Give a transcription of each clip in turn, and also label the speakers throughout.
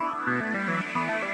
Speaker 1: Round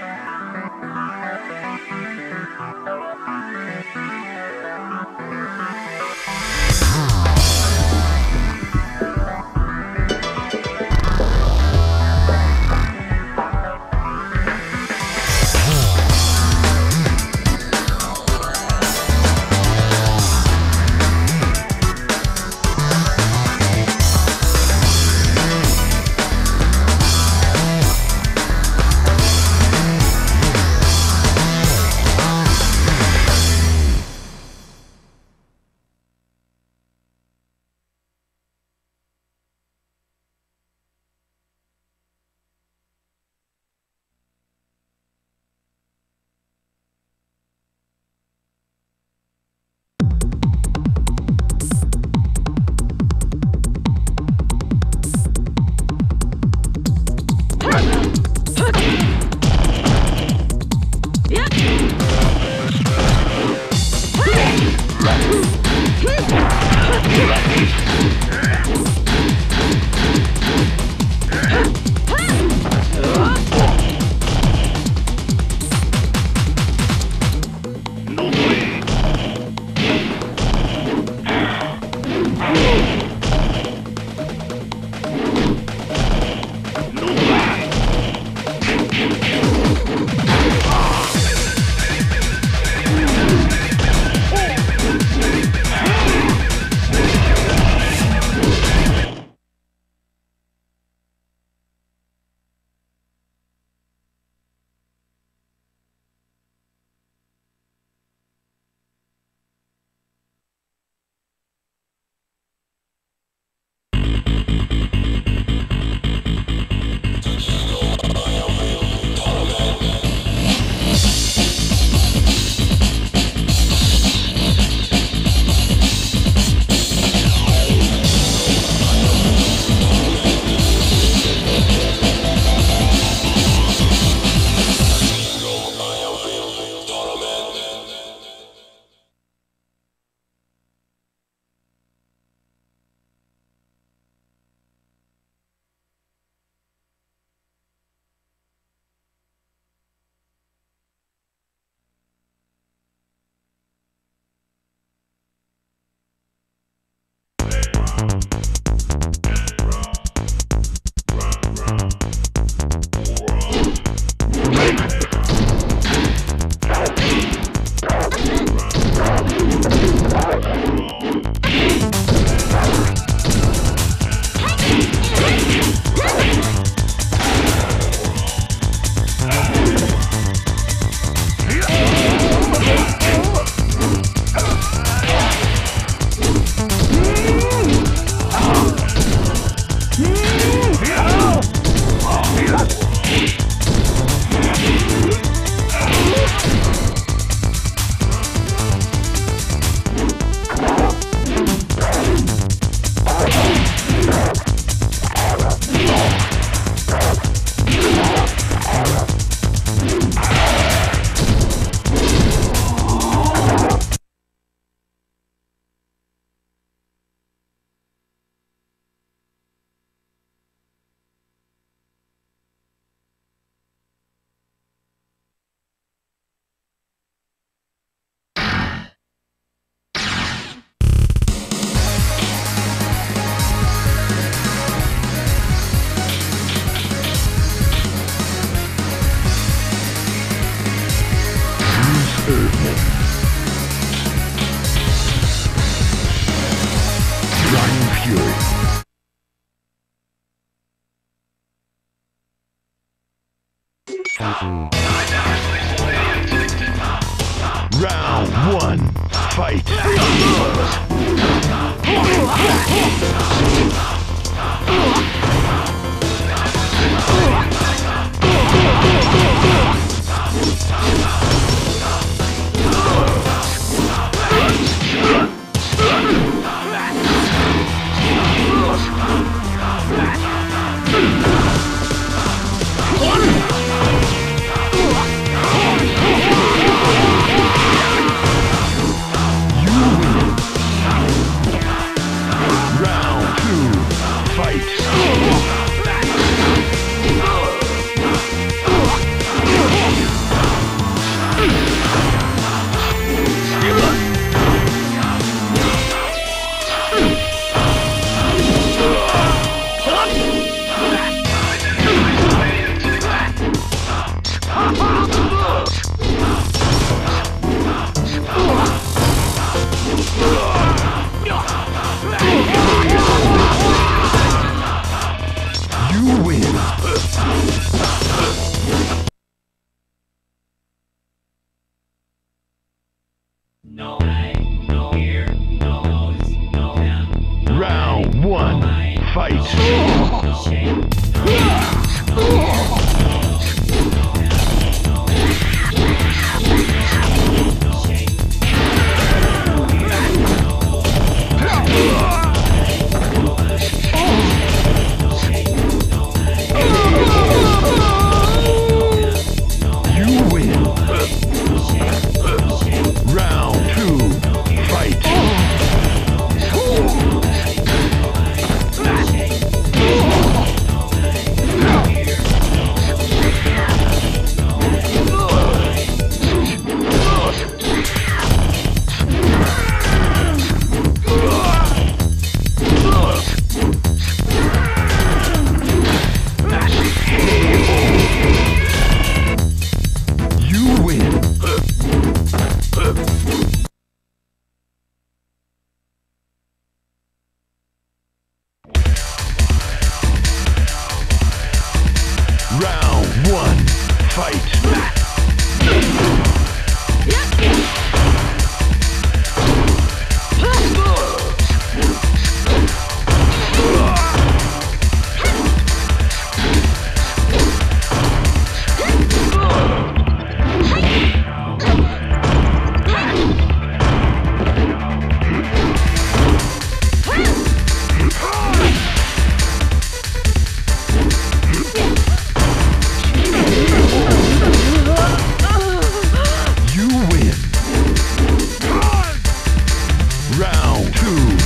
Speaker 1: Round two.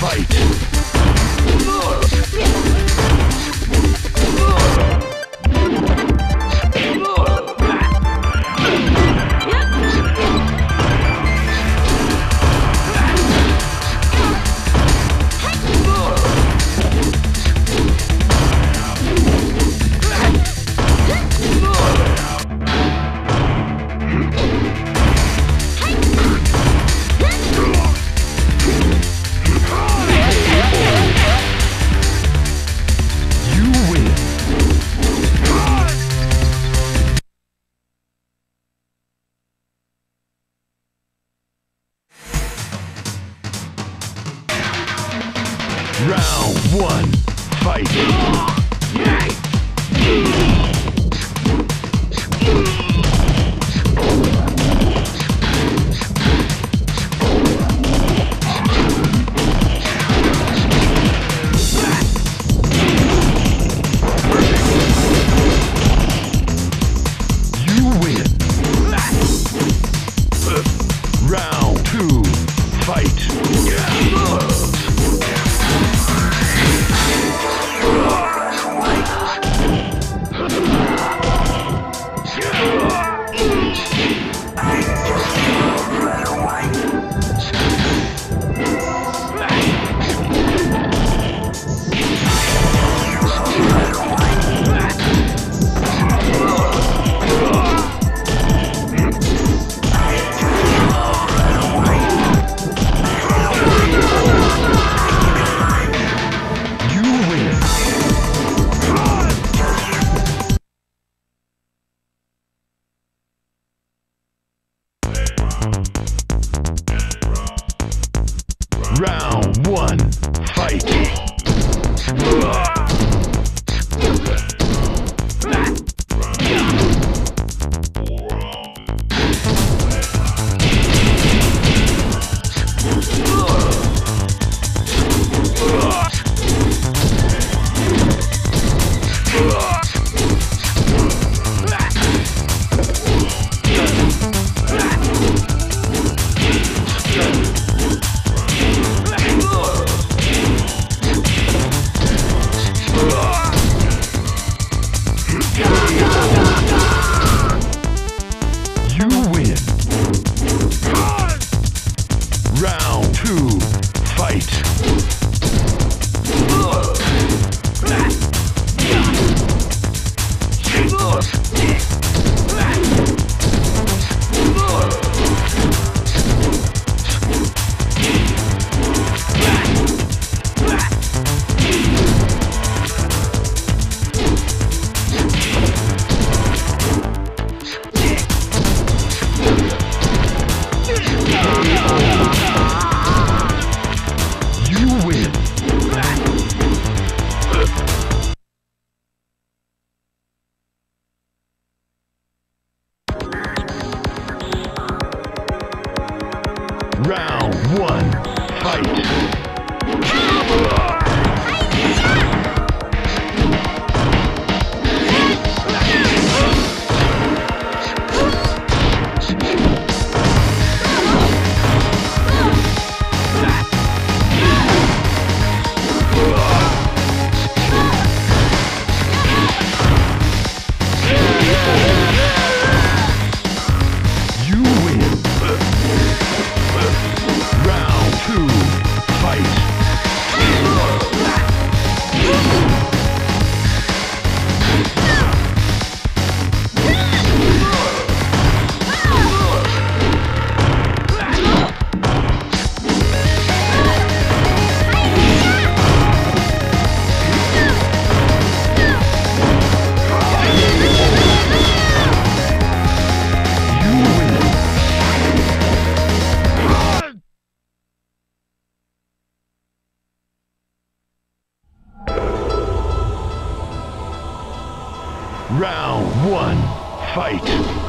Speaker 1: Fight. Round one, fight. Round one, fight! Fight.